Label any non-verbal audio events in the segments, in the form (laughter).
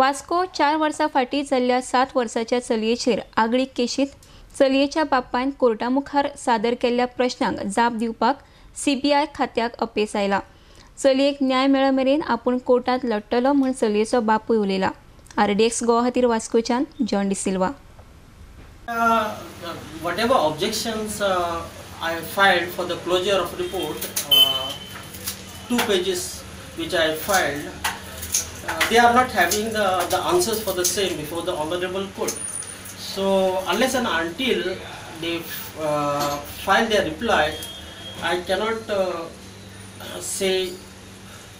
Vasco चार वर्सां फाटीं जाल्ल्या सात वर्साच्या चलयेचेर आगळीक केशीत चलयेच्या बापायन कोर्टा मुखार सादर केल्ल्या प्रश्नांक जाप दिवपाक सीबीआय खात्याक अपेस आयला चलयेक न्याय मेळ्ळे मेरेन आपूण कोर्टांत लडटलो म्हूण चलयेचो बापूय उलयला. आरडीएक्स गोवा खातीर वास्कोच्यान John D'Silva uh, whatever objections uh, I filed for the closure of report, uh, two pages which I filed, they are not having the, the answers for the same before the honorable court. So unless and until they uh, file their reply, I cannot uh, say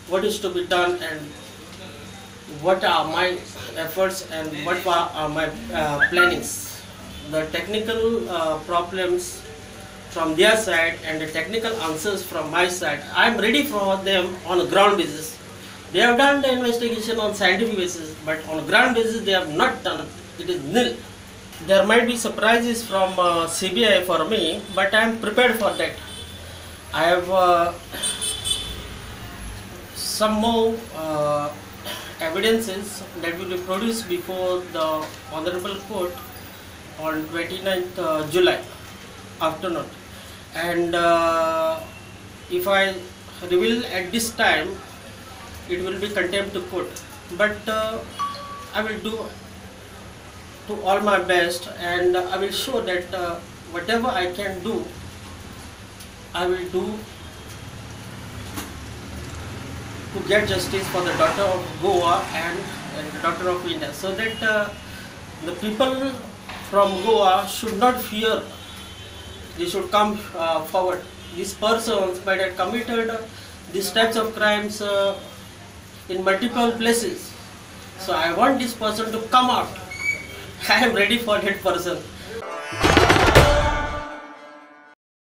what is to be done and what are my efforts and what are my uh, plannings. The technical uh, problems from their side and the technical answers from my side, I am ready for them on a ground basis. They have done the investigation on scientific basis, but on ground basis they have not done. It is nil. There might be surprises from uh, CBI for me, but I am prepared for that. I have uh, some more uh, evidences that will be produced before the honorable court on 29th uh, July afternoon. And uh, if I reveal at this time, it will be contempt to court. But uh, I will do to all my best and I will show that uh, whatever I can do, I will do to get justice for the daughter of Goa and, the daughter of India, so that uh, the people from Goa should not fear. They should come uh, forward. These persons might have committed these types of crimes uh, in multiple places. So I want this person to come out. (laughs) I am ready for that person.